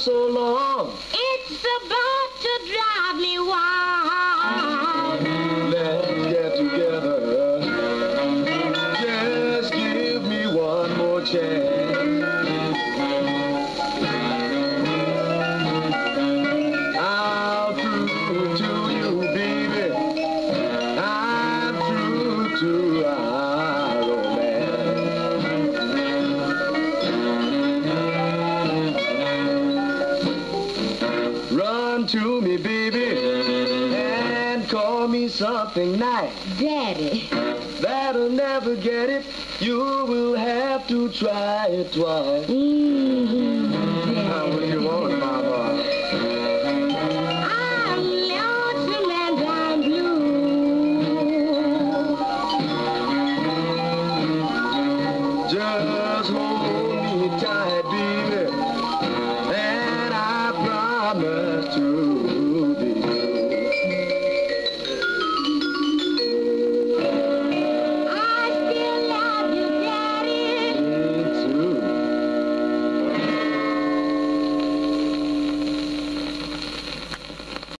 so long. It's about to drive me wild. come to me, baby, and call me something nice. Daddy. That'll never get it. You will have to try it twice. Mm -hmm, How would you want it, Mama? Just hold me tight, baby, and I promise to